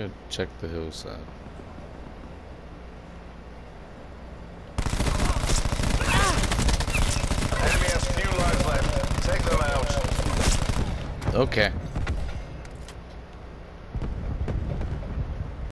gonna check the hillside. Enemy Okay.